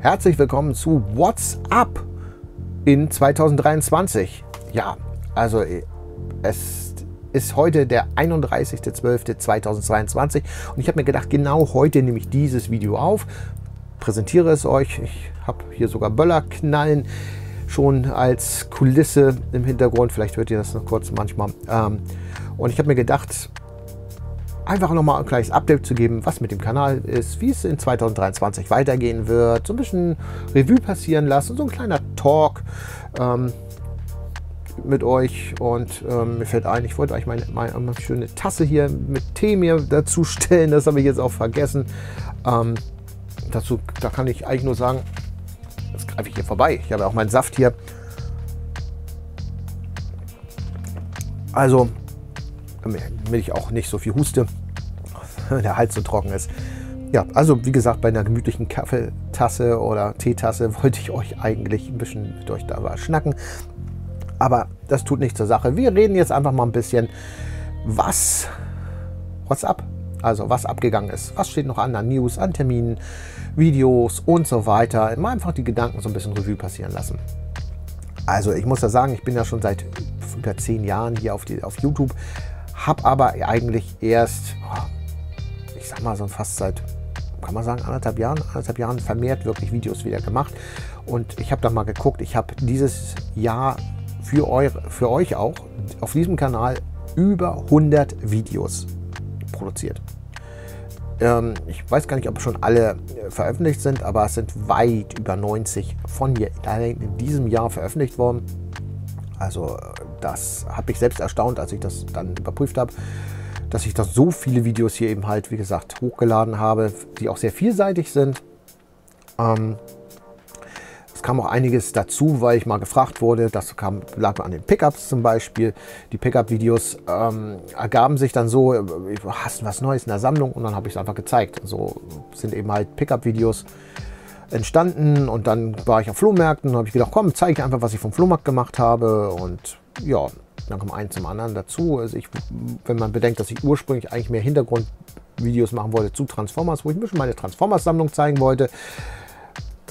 Herzlich willkommen zu What's Up in 2023. Ja, also es ist heute der 31.12.2022 und ich habe mir gedacht, genau heute nehme ich dieses Video auf, präsentiere es euch. Ich habe hier sogar Böllerknallen schon als Kulisse im Hintergrund. Vielleicht hört ihr das noch kurz manchmal. Ähm, und ich habe mir gedacht, einfach nochmal ein kleines Update zu geben, was mit dem Kanal ist, wie es in 2023 weitergehen wird, so ein bisschen Revue passieren lassen, so ein kleiner Talk ähm, mit euch und ähm, mir fällt ein, ich wollte euch meine, meine, schöne Tasse hier mit Tee mir dazu stellen, das habe ich jetzt auch vergessen. Ähm, dazu, da kann ich eigentlich nur sagen, jetzt greife ich hier vorbei. Ich habe auch meinen Saft hier. Also, damit ich auch nicht so viel huste, der Hals so trocken ist. Ja, also wie gesagt, bei einer gemütlichen Kaffeetasse oder Teetasse wollte ich euch eigentlich ein bisschen mit euch da schnacken. Aber das tut nicht zur Sache. Wir reden jetzt einfach mal ein bisschen, was, what's up? Also was abgegangen ist. Was steht noch an an News, an Terminen, Videos und so weiter. Mal einfach die Gedanken so ein bisschen Revue passieren lassen. Also ich muss ja sagen, ich bin ja schon seit über zehn Jahren hier auf, die, auf YouTube habe aber eigentlich erst, ich sag mal so fast seit, kann man sagen, anderthalb Jahren, anderthalb Jahren vermehrt wirklich Videos wieder gemacht. Und ich habe da mal geguckt, ich habe dieses Jahr für, eure, für euch auch auf diesem Kanal über 100 Videos produziert. Ähm, ich weiß gar nicht, ob schon alle äh, veröffentlicht sind, aber es sind weit über 90 von mir in diesem Jahr veröffentlicht worden. Also äh, das hat mich selbst erstaunt, als ich das dann überprüft habe, dass ich da so viele Videos hier eben halt, wie gesagt, hochgeladen habe, die auch sehr vielseitig sind. Ähm, es kam auch einiges dazu, weil ich mal gefragt wurde. Das kam, lag an den Pickups zum Beispiel. Die Pickup-Videos ähm, ergaben sich dann so, äh, hast du was Neues in der Sammlung? Und dann habe ich es einfach gezeigt. So sind eben halt Pickup-Videos entstanden und dann war ich auf Flohmärkten und habe ich gedacht, komm, zeige ich einfach, was ich vom Flohmarkt gemacht habe und ja, dann kommt eins zum anderen dazu. Also ich, wenn man bedenkt, dass ich ursprünglich eigentlich mehr Hintergrundvideos machen wollte zu Transformers, wo ich ein bisschen meine Transformers-Sammlung zeigen wollte,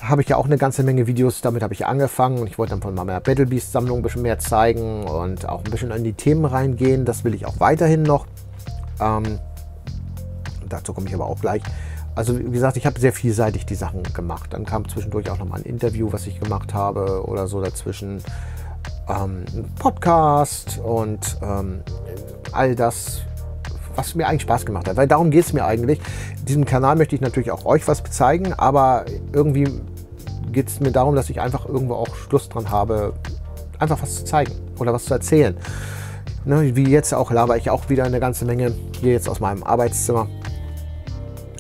habe ich ja auch eine ganze Menge Videos, damit habe ich angefangen und ich wollte dann von meiner Battle Beast Sammlung ein bisschen mehr zeigen und auch ein bisschen in die Themen reingehen. Das will ich auch weiterhin noch. Ähm, dazu komme ich aber auch gleich. Also wie gesagt, ich habe sehr vielseitig die Sachen gemacht. Dann kam zwischendurch auch noch mal ein Interview, was ich gemacht habe oder so dazwischen ähm, Podcast und ähm, all das, was mir eigentlich Spaß gemacht hat. Weil darum geht es mir eigentlich. Diesem Kanal möchte ich natürlich auch euch was zeigen, aber irgendwie geht es mir darum, dass ich einfach irgendwo auch Schluss dran habe, einfach was zu zeigen oder was zu erzählen. Ne, wie jetzt auch laber ich auch wieder eine ganze Menge hier jetzt aus meinem Arbeitszimmer.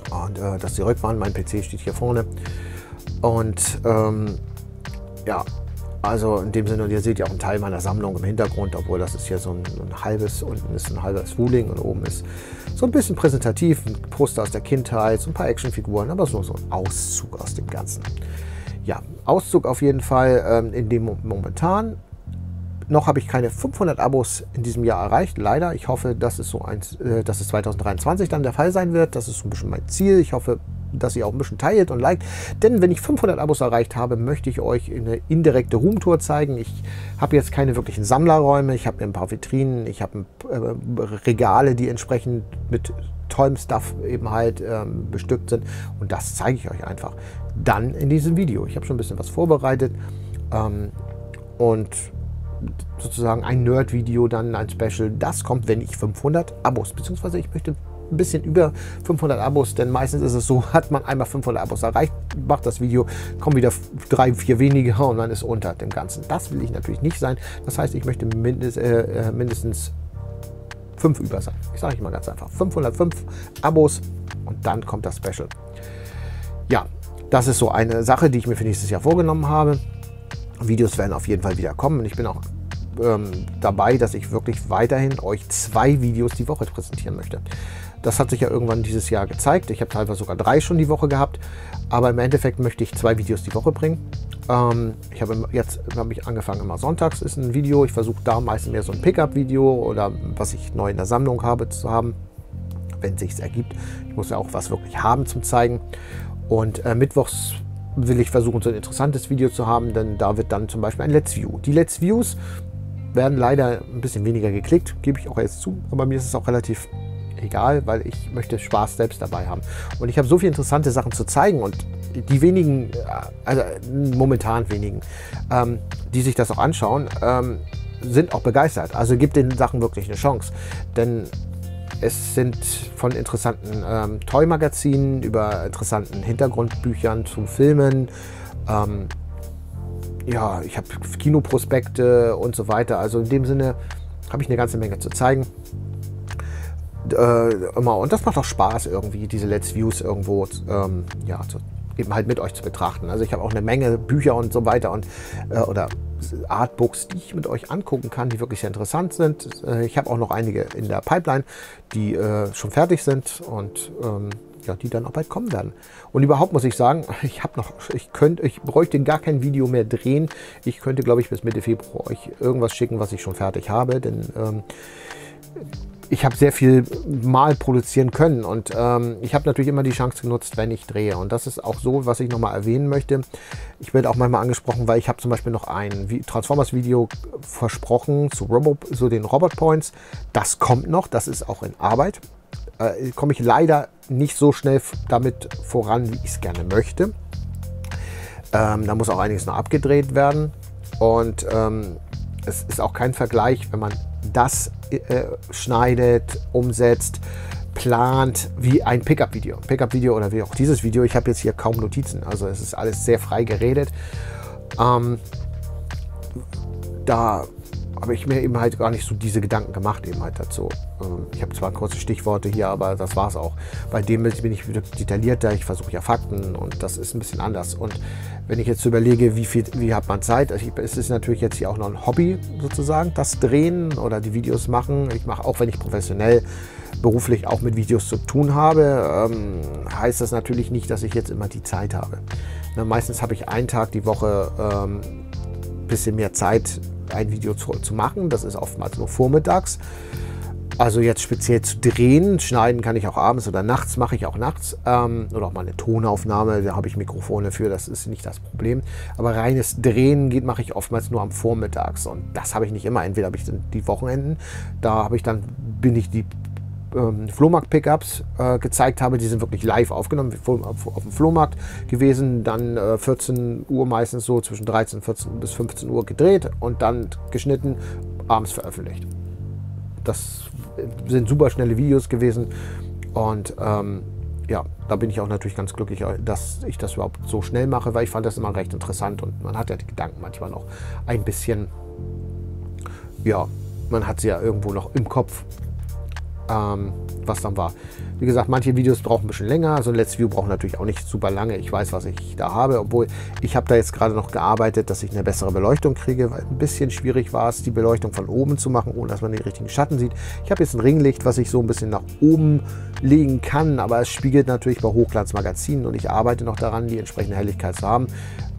Und äh, das ist die Rückwand, mein PC steht hier vorne. Und ähm, ja, also in dem Sinne, ihr seht ja auch einen Teil meiner Sammlung im Hintergrund, obwohl das ist hier so ein, ein halbes, unten ist ein halbes Fuling und oben ist so ein bisschen präsentativ, ein Poster aus der Kindheit, so ein paar Actionfiguren, aber so, so ein Auszug aus dem Ganzen. Ja, Auszug auf jeden Fall ähm, in dem momentan. Noch habe ich keine 500 Abos in diesem Jahr erreicht, leider. Ich hoffe, dass es so eins, äh, dass es 2023 dann der Fall sein wird. Das ist so ein bisschen mein Ziel. Ich hoffe, dass ihr auch ein bisschen teilt und liked. Denn wenn ich 500 Abos erreicht habe, möchte ich euch eine indirekte Roomtour zeigen. Ich habe jetzt keine wirklichen Sammlerräume. Ich habe ein paar Vitrinen. Ich habe äh, Regale, die entsprechend mit tollem Stuff eben halt ähm, bestückt sind. Und das zeige ich euch einfach dann in diesem Video. Ich habe schon ein bisschen was vorbereitet. Ähm, und sozusagen ein Nerd-Video, dann ein Special. Das kommt, wenn ich 500 Abos, beziehungsweise ich möchte ein bisschen über 500 Abos, denn meistens ist es so, hat man einmal 500 Abos erreicht, macht das Video, kommen wieder drei, vier weniger und man ist unter dem Ganzen. Das will ich natürlich nicht sein. Das heißt, ich möchte mindest, äh, äh mindestens fünf über sein. Ich sage ich mal ganz einfach. 505 Abos und dann kommt das Special. Ja, das ist so eine Sache, die ich mir für nächstes Jahr vorgenommen habe. Videos werden auf jeden Fall wieder kommen. Und ich bin auch ähm, dabei, dass ich wirklich weiterhin euch zwei Videos die Woche präsentieren möchte. Das hat sich ja irgendwann dieses Jahr gezeigt. Ich habe teilweise sogar drei schon die Woche gehabt. Aber im Endeffekt möchte ich zwei Videos die Woche bringen. Ähm, ich habe jetzt habe ich angefangen, immer sonntags ist ein Video. Ich versuche da meistens mehr so ein Pickup-Video oder was ich neu in der Sammlung habe zu haben, wenn es sich ergibt. Ich muss ja auch was wirklich haben zum Zeigen. Und äh, mittwochs will ich versuchen, so ein interessantes Video zu haben, denn da wird dann zum Beispiel ein Let's View. Die Let's Views werden leider ein bisschen weniger geklickt, gebe ich auch jetzt zu, aber mir ist es auch relativ egal, weil ich möchte Spaß selbst dabei haben. Und ich habe so viele interessante Sachen zu zeigen und die wenigen, äh, also momentan wenigen, ähm, die sich das auch anschauen, ähm, sind auch begeistert. Also gibt den Sachen wirklich eine Chance. Denn es sind von interessanten ähm, Toy-Magazinen über interessanten Hintergrundbüchern zu Filmen. Ähm, ja, ich habe Kinoprospekte und so weiter. Also in dem Sinne habe ich eine ganze Menge zu zeigen. Äh, immer. Und das macht auch Spaß irgendwie, diese Let's Views irgendwo ähm, ja, zu, eben halt mit euch zu betrachten. Also ich habe auch eine Menge Bücher und so weiter und äh, oder Artbooks, die ich mit euch angucken kann, die wirklich sehr interessant sind. Äh, ich habe auch noch einige in der Pipeline, die äh, schon fertig sind und ähm, ja, die dann auch bald kommen werden. Und überhaupt muss ich sagen, ich habe noch, ich könnte, ich bräuchte gar kein Video mehr drehen. Ich könnte, glaube ich, bis Mitte Februar euch irgendwas schicken, was ich schon fertig habe, denn ähm, ich habe sehr viel mal produzieren können und ähm, ich habe natürlich immer die Chance genutzt, wenn ich drehe. Und das ist auch so, was ich nochmal erwähnen möchte. Ich werde auch manchmal angesprochen, weil ich habe zum Beispiel noch ein Transformers-Video versprochen zu, Robo, zu den Robot Points. Das kommt noch, das ist auch in Arbeit. Äh, Komme ich leider nicht so schnell damit voran, wie ich es gerne möchte. Ähm, da muss auch einiges noch abgedreht werden. Und ähm, es ist auch kein Vergleich, wenn man das äh, schneidet, umsetzt, plant wie ein Pickup-Video. Pickup-Video oder wie auch dieses Video. Ich habe jetzt hier kaum Notizen, also es ist alles sehr frei geredet. Ähm, da habe ich mir eben halt gar nicht so diese Gedanken gemacht eben halt dazu. Ähm, ich habe zwar kurze Stichworte hier, aber das war es auch. Bei dem bin ich wieder detaillierter, ich versuche ja Fakten und das ist ein bisschen anders. Und wenn ich jetzt überlege, wie viel, wie hat man Zeit, also ich, es ist natürlich jetzt hier auch noch ein Hobby sozusagen, das Drehen oder die Videos machen. Ich mache auch, wenn ich professionell beruflich auch mit Videos zu tun habe, ähm, heißt das natürlich nicht, dass ich jetzt immer die Zeit habe. Na, meistens habe ich einen Tag die Woche ähm, bisschen mehr Zeit ein Video zu, zu machen. Das ist oftmals nur vormittags. Also jetzt speziell zu drehen, schneiden kann ich auch abends oder nachts, mache ich auch nachts. Ähm, oder auch mal eine Tonaufnahme, da habe ich Mikrofone für, das ist nicht das Problem. Aber reines Drehen geht, mache ich oftmals nur am Vormittags. Und das habe ich nicht immer. Entweder habe ich die Wochenenden, da habe ich dann, bin ich die ähm, Flohmarkt-Pickups äh, gezeigt habe, die sind wirklich live aufgenommen, auf, auf dem Flohmarkt gewesen, dann äh, 14 Uhr meistens so zwischen 13 14 bis 15 Uhr gedreht und dann geschnitten, abends veröffentlicht. Das sind super schnelle Videos gewesen und ähm, ja, da bin ich auch natürlich ganz glücklich, dass ich das überhaupt so schnell mache, weil ich fand das immer recht interessant und man hat ja die Gedanken manchmal noch ein bisschen, ja, man hat sie ja irgendwo noch im Kopf ähm, was dann war. Wie gesagt, manche Videos brauchen ein bisschen länger. So ein Let's View braucht natürlich auch nicht super lange. Ich weiß, was ich da habe, obwohl ich habe da jetzt gerade noch gearbeitet, dass ich eine bessere Beleuchtung kriege, weil ein bisschen schwierig war es, die Beleuchtung von oben zu machen, ohne dass man den richtigen Schatten sieht. Ich habe jetzt ein Ringlicht, was ich so ein bisschen nach oben legen kann, aber es spiegelt natürlich bei Hochglanzmagazinen und ich arbeite noch daran, die entsprechende Helligkeit zu haben,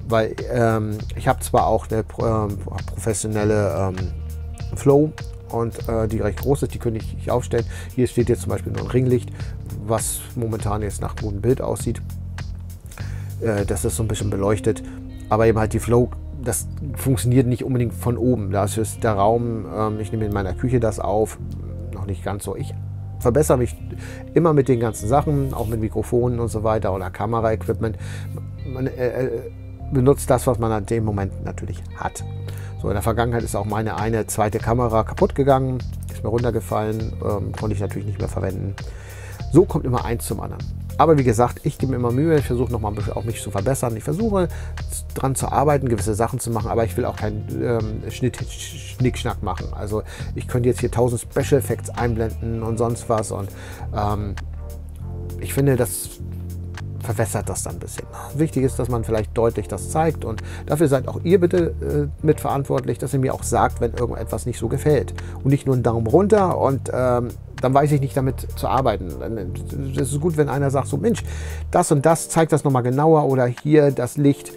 weil ähm, ich habe zwar auch eine ähm, professionelle ähm, Flow und äh, die recht groß ist, die könnte ich nicht aufstellen. Hier steht jetzt zum Beispiel nur ein Ringlicht, was momentan jetzt nach gutem Bild aussieht. Äh, das ist so ein bisschen beleuchtet. Aber eben halt die Flow, das funktioniert nicht unbedingt von oben. Da ist der Raum, ähm, ich nehme in meiner Küche das auf, noch nicht ganz so. Ich verbessere mich immer mit den ganzen Sachen, auch mit Mikrofonen und so weiter oder Kameraequipment. Man äh, äh benutzt das, was man an dem Moment natürlich hat. So, in der Vergangenheit ist auch meine eine zweite Kamera kaputt gegangen, ist mir runtergefallen, ähm, konnte ich natürlich nicht mehr verwenden. So kommt immer eins zum anderen. Aber wie gesagt, ich gebe mir immer Mühe, ich versuche nochmal ein bisschen auch mich zu verbessern. Ich versuche daran zu arbeiten, gewisse Sachen zu machen, aber ich will auch keinen ähm, Schnitt, Schnickschnack machen. Also ich könnte jetzt hier tausend Special Effects einblenden und sonst was. Und ähm, ich finde, das verwässert das dann ein bisschen. Wichtig ist, dass man vielleicht deutlich das zeigt und dafür seid auch ihr bitte äh, mitverantwortlich, dass ihr mir auch sagt, wenn irgendetwas nicht so gefällt. Und nicht nur einen Daumen runter und ähm, dann weiß ich nicht damit zu arbeiten. Es ist gut, wenn einer sagt, so Mensch, das und das, zeigt das nochmal genauer oder hier das Licht.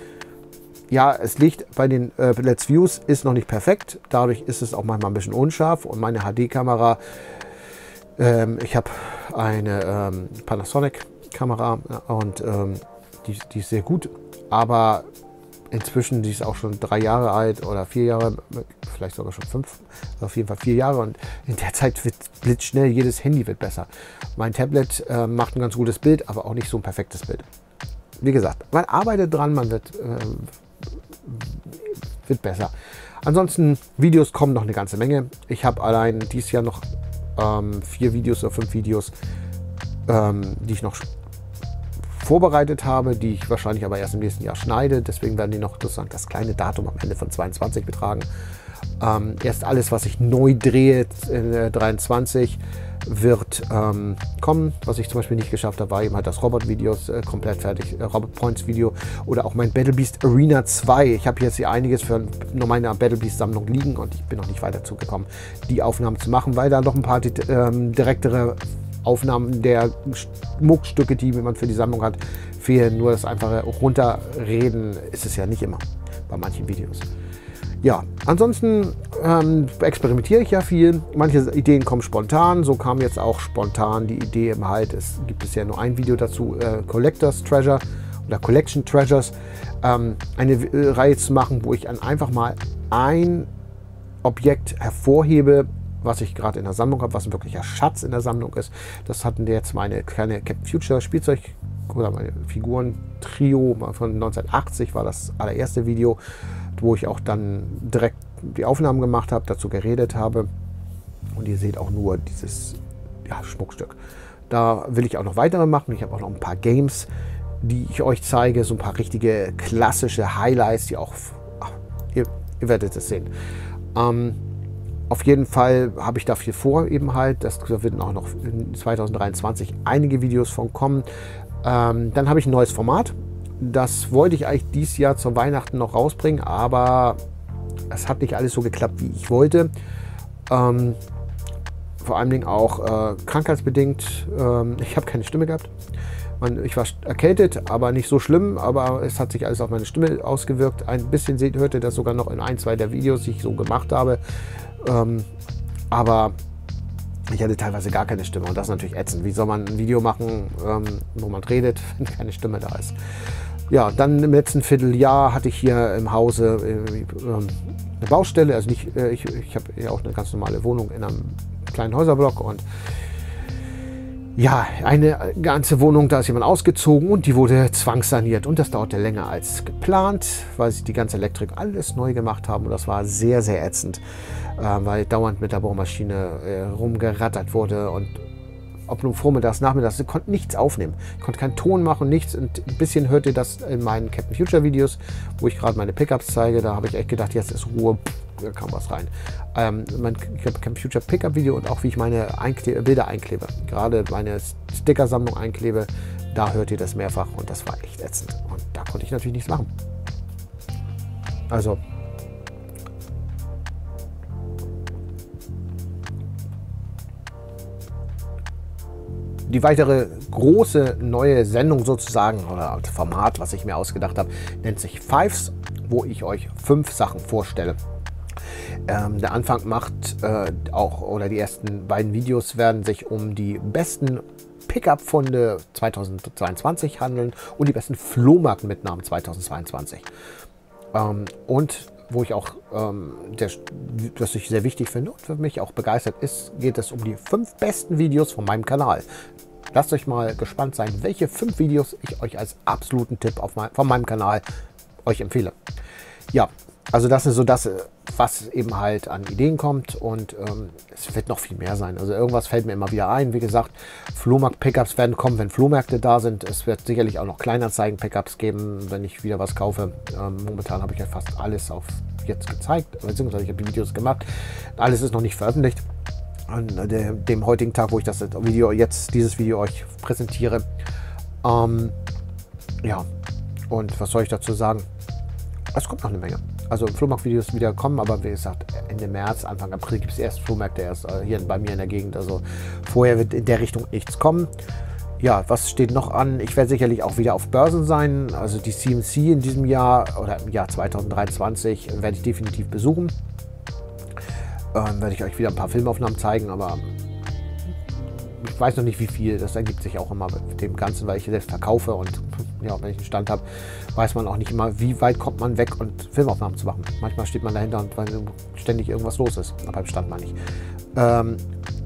Ja, das Licht bei den äh, Let's Views ist noch nicht perfekt. Dadurch ist es auch manchmal ein bisschen unscharf und meine HD-Kamera, ähm, ich habe eine ähm, Panasonic Kamera und ähm, die, die, ist sehr gut. aber inzwischen, die ist auch schon drei Jahre alt oder vier Jahre, vielleicht sogar schon fünf, auf jeden Fall vier Jahre. Und in der Zeit wird blitzschnell, jedes Handy wird besser. Mein Tablet äh, macht ein ganz gutes Bild, aber auch nicht so ein perfektes Bild. Wie gesagt, man arbeitet dran, man wird, äh, wird besser. Ansonsten, Videos kommen noch eine ganze Menge. Ich habe allein dieses Jahr noch ähm, vier Videos oder fünf Videos, ähm, die ich noch vorbereitet habe, die ich wahrscheinlich aber erst im nächsten Jahr schneide. Deswegen werden die noch sozusagen das kleine Datum am Ende von 22 betragen. Ähm, erst alles, was ich neu drehe in äh, 23, wird ähm, kommen. Was ich zum Beispiel nicht geschafft habe, war eben halt das Robot-Videos äh, komplett fertig, äh, Robot Points Video oder auch mein Battle Beast Arena 2. Ich habe jetzt hier einiges für meine Battle Beast Sammlung liegen und ich bin noch nicht weiter zugekommen, die Aufnahmen zu machen, weil da noch ein paar ähm, direktere Aufnahmen der Muckstücke, die man für die Sammlung hat, fehlen. Nur das einfache runterreden ist es ja nicht immer bei manchen Videos. Ja, ansonsten ähm, experimentiere ich ja viel. Manche Ideen kommen spontan. So kam jetzt auch spontan die Idee im Halt. Es gibt bisher nur ein Video dazu, äh, Collectors Treasure oder Collection Treasures, ähm, eine äh, Reihe zu machen, wo ich einfach mal ein Objekt hervorhebe, was ich gerade in der Sammlung habe, was ein wirklicher Schatz in der Sammlung ist. Das hatten jetzt meine kleine Captain Future Spielzeug oder meine Figuren-Trio von 1980 war das allererste Video, wo ich auch dann direkt die Aufnahmen gemacht habe, dazu geredet habe. Und ihr seht auch nur dieses ja, Schmuckstück. Da will ich auch noch weitere machen. Ich habe auch noch ein paar Games, die ich euch zeige. So ein paar richtige klassische Highlights, die auch... Ach, ihr, ihr, werdet es sehen. Ähm, auf jeden Fall habe ich da viel vor eben halt. Das, da werden auch noch in 2023 einige Videos von kommen. Ähm, dann habe ich ein neues Format. Das wollte ich eigentlich dieses Jahr zur Weihnachten noch rausbringen, aber es hat nicht alles so geklappt, wie ich wollte. Ähm, vor allen Dingen auch äh, krankheitsbedingt. Ähm, ich habe keine Stimme gehabt. Man, ich war erkältet, aber nicht so schlimm, aber es hat sich alles auf meine Stimme ausgewirkt. Ein bisschen seht, hört ihr das sogar noch in ein, zwei der Videos, die ich so gemacht habe. Ähm, aber ich hatte teilweise gar keine Stimme und das ist natürlich ätzend. Wie soll man ein Video machen, ähm, wo man redet, wenn keine Stimme da ist? Ja, dann im letzten Vierteljahr hatte ich hier im Hause äh, ähm, eine Baustelle. Also nicht, äh, ich, ich habe ja auch eine ganz normale Wohnung in einem kleinen Häuserblock und ja, eine ganze Wohnung, da ist jemand ausgezogen und die wurde zwangssaniert. Und das dauerte länger als geplant, weil sie die ganze Elektrik alles neu gemacht haben. Und das war sehr, sehr ätzend, äh, weil dauernd mit der Bohrmaschine äh, rumgerattert wurde. Und ob nun vormittags, nachmittags, sie konnten nichts aufnehmen. Ich konnte keinen Ton machen, nichts. Und ein bisschen hört ihr das in meinen Captain Future Videos, wo ich gerade meine Pickups zeige. Da habe ich echt gedacht, jetzt ist Ruhe da kam was rein. Ähm, mein Computer Pickup Video und auch wie ich meine Einkle Bilder einklebe. Gerade meine Sticker-Sammlung einklebe, da hört ihr das mehrfach und das war echt ätzend. Und da konnte ich natürlich nichts machen. Also die weitere große neue Sendung sozusagen oder Format, was ich mir ausgedacht habe, nennt sich Fives, wo ich euch fünf Sachen vorstelle. Ähm, der Anfang macht äh, auch, oder die ersten beiden Videos werden sich um die besten Pickup-Funde 2022 handeln und die besten Flohmarktmitnahmen 2022. Ähm, und wo ich auch, ähm, der, das ich sehr wichtig finde und für mich auch begeistert ist, geht es um die fünf besten Videos von meinem Kanal. Lasst euch mal gespannt sein, welche fünf Videos ich euch als absoluten Tipp auf mein, von meinem Kanal euch empfehle. Ja, also das ist so das, was eben halt an Ideen kommt und ähm, es wird noch viel mehr sein. Also irgendwas fällt mir immer wieder ein. Wie gesagt, Flohmarkt-Pickups werden kommen, wenn Flohmärkte da sind. Es wird sicherlich auch noch Kleinanzeigen-Pickups geben, wenn ich wieder was kaufe. Ähm, momentan habe ich ja fast alles auf jetzt gezeigt, beziehungsweise ich habe die Videos gemacht. Alles ist noch nicht veröffentlicht. An äh, dem heutigen Tag, wo ich das Video jetzt, dieses Video euch präsentiere. Ähm, ja, und was soll ich dazu sagen? Es kommt noch eine Menge also Flohmarkt-Videos wieder kommen, aber wie gesagt, Ende März, Anfang April gibt es erst Flohmärkte erst äh, hier bei mir in der Gegend. Also vorher wird in der Richtung nichts kommen. Ja, was steht noch an? Ich werde sicherlich auch wieder auf Börsen sein. Also die CMC in diesem Jahr oder im Jahr 2023 werde ich definitiv besuchen. Ähm, werde ich euch wieder ein paar Filmaufnahmen zeigen, aber ich weiß noch nicht wie viel. Das ergibt sich auch immer mit dem Ganzen, weil ich selbst verkaufe und ja, wenn ich einen Stand habe, weiß man auch nicht immer, wie weit kommt man weg und Filmaufnahmen zu machen. Manchmal steht man dahinter und weil ständig irgendwas los ist. Aber beim Stand meine ich. Ähm,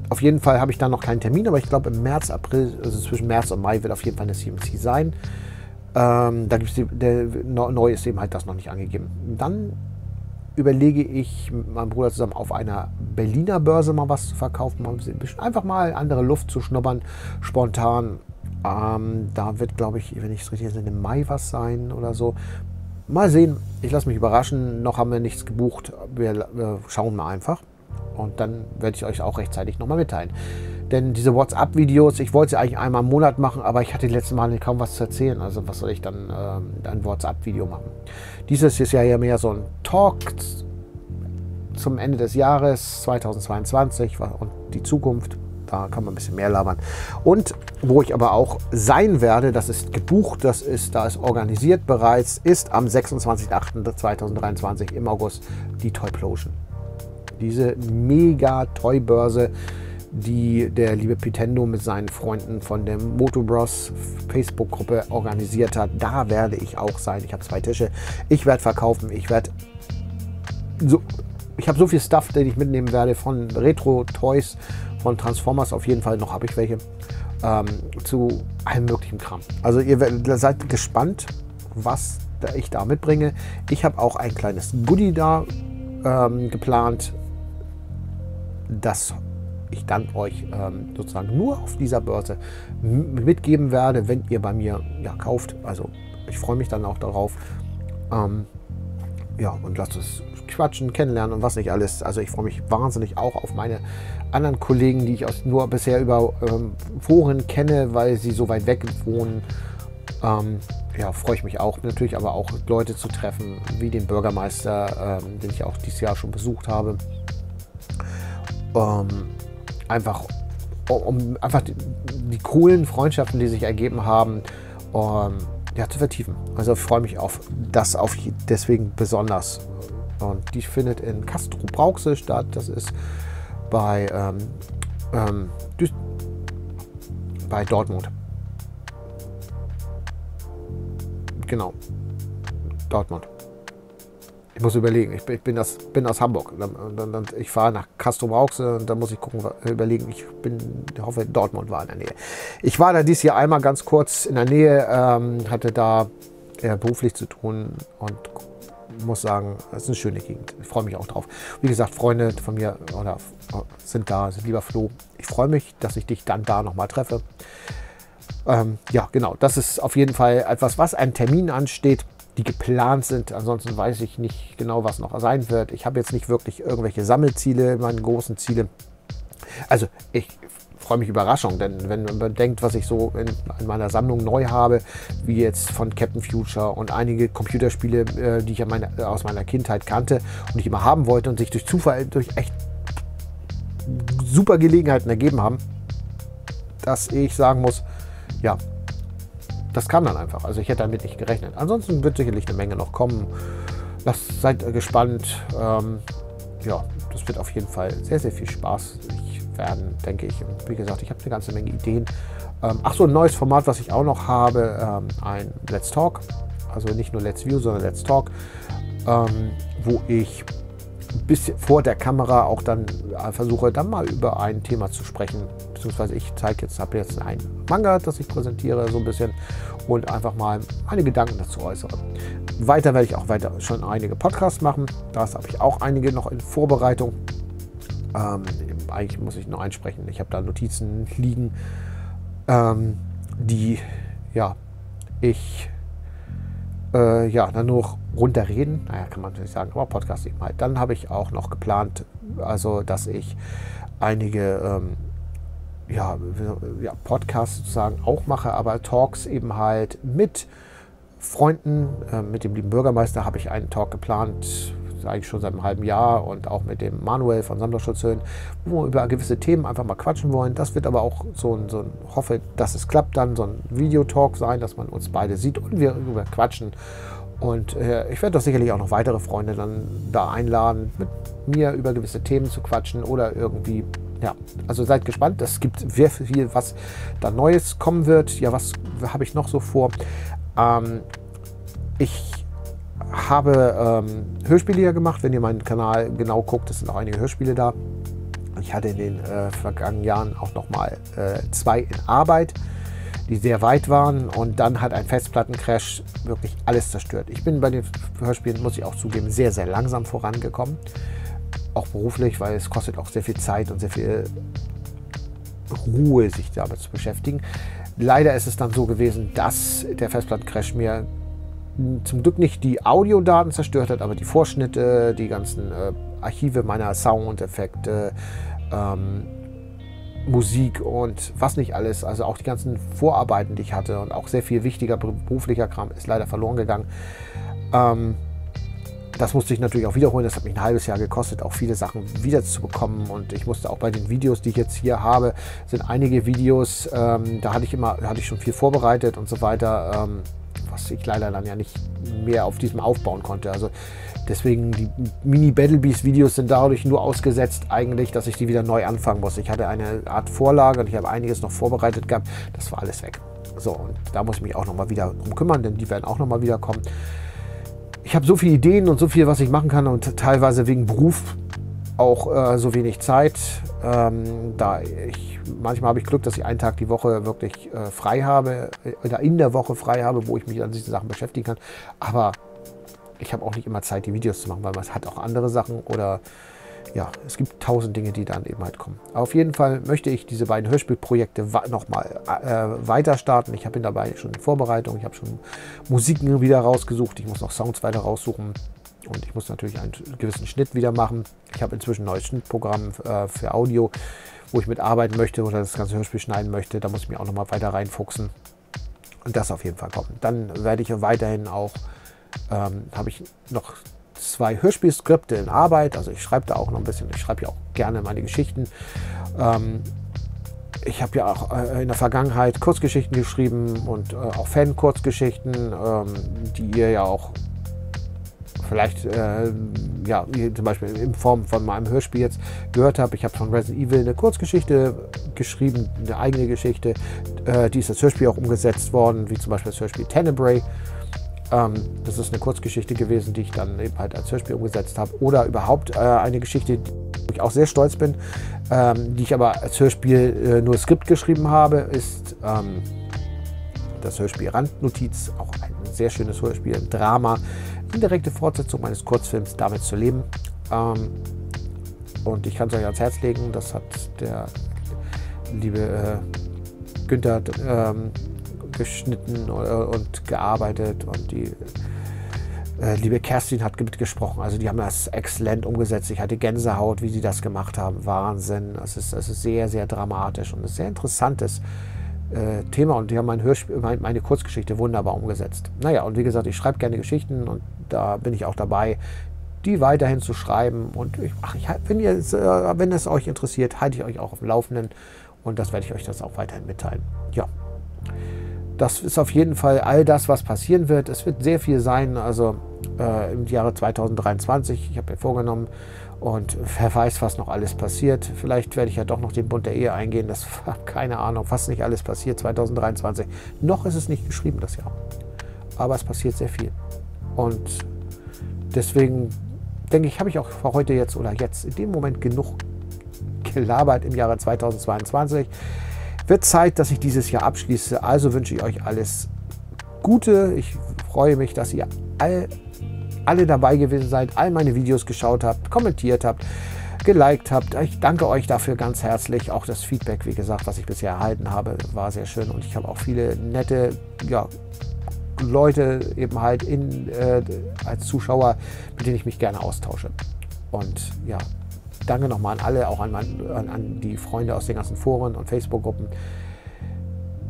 auf jeden Fall habe ich da noch keinen Termin, aber ich glaube im März, April, also zwischen März und Mai wird auf jeden Fall eine CMC sein. Ähm, da gibt es neu ist eben halt das noch nicht angegeben. Dann überlege ich mit meinem Bruder zusammen auf einer Berliner Börse mal was zu verkaufen, mal ein bisschen, einfach mal andere Luft zu schnuppern, spontan. Ähm, da wird, glaube ich, wenn ich es richtig sehe, im Mai was sein oder so. Mal sehen, ich lasse mich überraschen. Noch haben wir nichts gebucht. Wir, wir schauen mal einfach. Und dann werde ich euch auch rechtzeitig nochmal mitteilen. Denn diese WhatsApp-Videos, ich wollte sie eigentlich einmal im Monat machen, aber ich hatte die letzten Male kaum was zu erzählen. Also was soll ich dann ähm, ein WhatsApp-Video machen? Dieses ist ja mehr so ein Talk zum Ende des Jahres 2022 und die Zukunft. Da kann man ein bisschen mehr labern. Und wo ich aber auch sein werde, das ist gebucht, das ist, da ist organisiert bereits, ist am 26.08.2023 im August die Toyplosion. Diese mega Toy-Börse, die der liebe Pitendo mit seinen Freunden von der Motobros Facebook-Gruppe organisiert hat. Da werde ich auch sein. Ich habe zwei Tische. Ich werde verkaufen. Ich werde so, ich habe so viel Stuff, den ich mitnehmen werde von Retro-Toys, von Transformers auf jeden Fall. Noch habe ich welche. Ähm, zu allem möglichen Kram. Also ihr seid gespannt, was ich da mitbringe. Ich habe auch ein kleines Goodie da ähm, geplant, das ich dann euch ähm, sozusagen nur auf dieser Börse mitgeben werde, wenn ihr bei mir ja, kauft. Also ich freue mich dann auch darauf. Ähm, ja, und lasst uns quatschen, kennenlernen und was nicht alles. Also ich freue mich wahnsinnig auch auf meine anderen Kollegen, die ich aus, nur bisher über ähm, Foren kenne, weil sie so weit weg wohnen. Ähm, ja, freue ich mich auch. Natürlich aber auch Leute zu treffen, wie den Bürgermeister, ähm, den ich auch dieses Jahr schon besucht habe. Ähm, einfach um einfach die, die, coolen Freundschaften, die sich ergeben haben, um, ja, zu vertiefen. Also ich freue mich auf das auf deswegen besonders. Und die findet in Castro Brauxel statt. Das ist bei, ähm, ähm, bei Dortmund. Genau. Dortmund. Ich muss überlegen, ich, ich bin, aus, bin aus Hamburg. Ich fahre nach Castro Brauxel und dann muss ich gucken, überlegen. Ich bin, ich hoffe, Dortmund war in der Nähe. Ich war da dieses Jahr einmal ganz kurz in der Nähe, ähm, hatte da äh, beruflich zu tun und muss sagen, es ist eine schöne Gegend. Ich freue mich auch drauf. Wie gesagt, Freunde von mir oder, sind da, sind lieber Flo. Ich freue mich, dass ich dich dann da nochmal treffe. Ähm, ja, genau. Das ist auf jeden Fall etwas, was ein Termin ansteht die geplant sind. Ansonsten weiß ich nicht genau, was noch sein wird. Ich habe jetzt nicht wirklich irgendwelche Sammelziele, meine großen Ziele. Also ich freue mich Überraschung, denn wenn man bedenkt, was ich so in, in, meiner Sammlung neu habe, wie jetzt von Captain Future und einige Computerspiele, äh, die ich meine, aus meiner Kindheit kannte und ich immer haben wollte und sich durch Zufall, durch echt super Gelegenheiten ergeben haben, dass ich sagen muss, ja, das kam dann einfach. Also ich hätte damit nicht gerechnet. Ansonsten wird sicherlich eine Menge noch kommen. Lasst, seid gespannt. Ähm, ja, das wird auf jeden Fall sehr, sehr viel Spaß werden, denke ich. Und wie gesagt, ich habe eine ganze Menge Ideen. Ähm, ach so, ein neues Format, was ich auch noch habe, ähm, ein Let's Talk. Also nicht nur Let's View, sondern Let's Talk, ähm, wo ich bisschen vor der Kamera auch dann äh, versuche, dann mal über ein Thema zu sprechen. Beziehungsweise ich zeige jetzt, habe jetzt ein Manga, das ich präsentiere, so ein bisschen und einfach mal meine Gedanken dazu äußere. Weiter werde ich auch weiter schon einige Podcasts machen. Das habe ich auch einige noch in Vorbereitung. Ähm, eigentlich muss ich nur einsprechen. Ich habe da Notizen liegen, ähm, die ja ich äh, ja, dann nur runterreden, naja, kann man natürlich sagen, aber Podcast eben halt. Dann habe ich auch noch geplant, also dass ich einige ähm, ja, ja, Podcasts sozusagen auch mache, aber Talks eben halt mit Freunden, äh, mit dem lieben Bürgermeister habe ich einen Talk geplant, eigentlich schon seit einem halben Jahr und auch mit dem Manuel von Sammlerschutzhöhen, wo wir über gewisse Themen einfach mal quatschen wollen. Das wird aber auch so ein, so ein hoffe, dass es klappt, dann so ein Videotalk sein, dass man uns beide sieht und wir über quatschen. Und äh, ich werde doch sicherlich auch noch weitere Freunde dann da einladen, mit mir über gewisse Themen zu quatschen oder irgendwie ja, also seid gespannt. Es gibt sehr viel, was da Neues kommen wird. Ja, was habe ich noch so vor? Ähm, ich habe ähm, Hörspiele ja gemacht. Wenn ihr meinen Kanal genau guckt, es sind auch einige Hörspiele da. Ich hatte in den äh, vergangenen Jahren auch noch mal äh, zwei in Arbeit, die sehr weit waren. Und dann hat ein Festplattencrash wirklich alles zerstört. Ich bin bei den Hörspielen, muss ich auch zugeben, sehr, sehr langsam vorangekommen. Auch beruflich, weil es kostet auch sehr viel Zeit und sehr viel Ruhe, sich damit zu beschäftigen. Leider ist es dann so gewesen, dass der Festplattencrash mir zum Glück nicht die Audiodaten zerstört hat, aber die Vorschnitte, die ganzen äh, Archive meiner Soundeffekte, ähm, Musik und was nicht alles, also auch die ganzen Vorarbeiten, die ich hatte und auch sehr viel wichtiger beruflicher Kram ist leider verloren gegangen. Ähm, das musste ich natürlich auch wiederholen. Das hat mich ein halbes Jahr gekostet, auch viele Sachen wieder zu bekommen. Und ich musste auch bei den Videos, die ich jetzt hier habe, sind einige Videos, ähm, da hatte ich immer, hatte ich schon viel vorbereitet und so weiter. Ähm, was ich leider dann ja nicht mehr auf diesem aufbauen konnte. Also deswegen die Mini Battle Beast Videos sind dadurch nur ausgesetzt eigentlich, dass ich die wieder neu anfangen muss. Ich hatte eine Art Vorlage und ich habe einiges noch vorbereitet gehabt. Das war alles weg. So, und da muss ich mich auch noch mal wieder drum kümmern, denn die werden auch noch mal wieder kommen. Ich habe so viele Ideen und so viel, was ich machen kann und teilweise wegen Beruf auch äh, so wenig Zeit. Ähm, da ich, manchmal habe ich Glück, dass ich einen Tag die Woche wirklich äh, frei habe äh, oder in der Woche frei habe, wo ich mich an diesen Sachen beschäftigen kann. Aber ich habe auch nicht immer Zeit, die Videos zu machen, weil man hat auch andere Sachen oder ja, es gibt tausend Dinge, die dann eben halt kommen. auf jeden Fall möchte ich diese beiden Hörspielprojekte nochmal äh, weiter starten. Ich bin dabei schon in Vorbereitung. Ich habe schon Musiken wieder rausgesucht. Ich muss noch Sounds weiter raussuchen. Und ich muss natürlich einen gewissen Schnitt wieder machen. Ich habe inzwischen ein neues Schnittprogramm äh, für Audio, wo ich mitarbeiten möchte oder das ganze Hörspiel schneiden möchte. Da muss ich mich auch noch mal weiter reinfuchsen. Und das auf jeden Fall kommen. Dann werde ich weiterhin auch, ähm, habe ich noch zwei Hörspielskripte in Arbeit. Also ich schreibe da auch noch ein bisschen. Ich schreibe ja auch gerne meine Geschichten. Ähm, ich habe ja auch äh, in der Vergangenheit Kurzgeschichten geschrieben und äh, auch Fan-Kurzgeschichten, ähm, die ihr ja auch vielleicht, äh, ja, zum Beispiel in Form von meinem Hörspiel jetzt gehört habe. Ich habe von Resident Evil eine Kurzgeschichte geschrieben, eine eigene Geschichte. Äh, die ist das Hörspiel auch umgesetzt worden, wie zum Beispiel das Hörspiel Tenebrae. Ähm, das ist eine Kurzgeschichte gewesen, die ich dann eben halt als Hörspiel umgesetzt habe. Oder überhaupt äh, eine Geschichte, wo ich auch sehr stolz bin, ähm, die ich aber als Hörspiel äh, nur Skript geschrieben habe, ist ähm, das Hörspiel Randnotiz, auch ein sehr schönes Hörspiel, ein Drama, indirekte Fortsetzung meines Kurzfilms Damit zu leben. Ähm, und ich kann es euch ans Herz legen, das hat der liebe äh, Günther ähm, geschnitten und gearbeitet und die äh, liebe Kerstin hat mitgesprochen. Also die haben das exzellent umgesetzt. Ich hatte Gänsehaut, wie sie das gemacht haben. Wahnsinn. Es ist, ist sehr, sehr dramatisch und ein sehr interessantes äh, Thema. Und die haben mein Hörspiel, mein, meine Kurzgeschichte wunderbar umgesetzt. Naja, und wie gesagt, ich schreibe gerne Geschichten und da bin ich auch dabei, die weiterhin zu schreiben. Und ich, ach, ich, wenn, ihr, wenn es euch interessiert, halte ich euch auch auf dem Laufenden und das werde ich euch das auch weiterhin mitteilen. Ja das ist auf jeden Fall all das, was passieren wird. Es wird sehr viel sein, also äh, im Jahre 2023. Ich habe mir vorgenommen und wer weiß, was noch alles passiert. Vielleicht werde ich ja doch noch den Bund der Ehe eingehen. Das war keine Ahnung, was nicht alles passiert 2023. Noch ist es nicht geschrieben, das Jahr. Aber es passiert sehr viel. Und deswegen denke ich, habe ich auch für heute jetzt oder jetzt in dem Moment genug gelabert im Jahre 2022. Wird Zeit, dass ich dieses Jahr abschließe. Also wünsche ich euch alles Gute. Ich freue mich, dass ihr all, alle dabei gewesen seid, all meine Videos geschaut habt, kommentiert habt, geliked habt. Ich danke euch dafür ganz herzlich. Auch das Feedback, wie gesagt, was ich bisher erhalten habe, war sehr schön. Und ich habe auch viele nette ja, Leute eben halt in, äh, als Zuschauer, mit denen ich mich gerne austausche. Und ja, danke nochmal an alle, auch an, an, an, die Freunde aus den ganzen Foren und Facebook-Gruppen.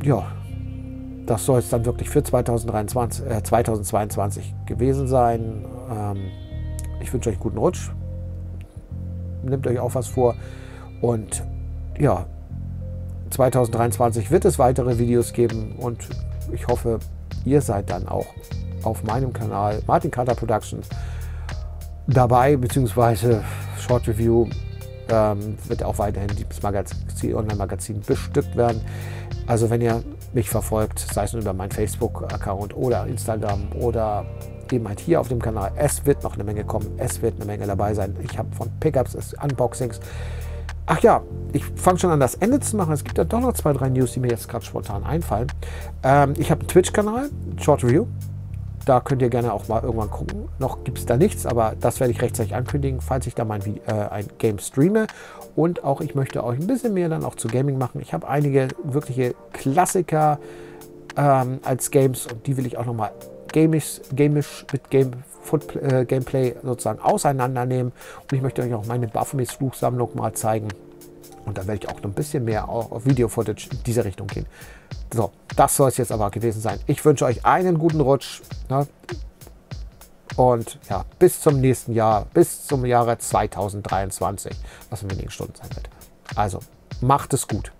Ja, das soll es dann wirklich für 2023, äh, 2022 gewesen sein. Ähm, ich wünsche euch guten Rutsch. Nehmt euch auch was vor. Und ja, 2023 wird es weitere Videos geben und ich hoffe, ihr seid dann auch auf meinem Kanal Martin Carter Productions dabei, beziehungsweise Short Review ähm, wird auch weiterhin dieses Magazin, Online-Magazin bestückt werden. Also wenn ihr mich verfolgt, sei es nur über meinen Facebook-Account oder Instagram oder eben halt hier auf dem Kanal, es wird noch eine Menge kommen, es wird eine Menge dabei sein. Ich habe von Pickups, Unboxings. Ach ja, ich fange schon an, das Ende zu machen. Es gibt ja doch noch zwei, drei News, die mir jetzt gerade spontan einfallen. Ähm, ich habe einen Twitch-Kanal, Short Review. Da könnt ihr gerne auch mal irgendwann gucken. Noch gibt es da nichts, aber das werde ich rechtzeitig ankündigen, falls ich da mal ein, äh, ein Game streame. Und auch ich möchte euch ein bisschen mehr dann auch zu Gaming machen. Ich habe einige wirkliche Klassiker ähm, als Games und die will ich auch nochmal gamisch, gamisch mit Game, Foot, äh, Gameplay sozusagen auseinandernehmen. Und ich möchte euch auch meine Baphomets Fluchsammlung mal zeigen. Und da werde ich auch noch ein bisschen mehr auf Video-Footage in diese Richtung gehen. So, das soll es jetzt aber gewesen sein. Ich wünsche euch einen guten Rutsch. Ne? Und ja, bis zum nächsten Jahr, bis zum Jahre 2023, was in wenigen Stunden sein wird. Also, macht es gut.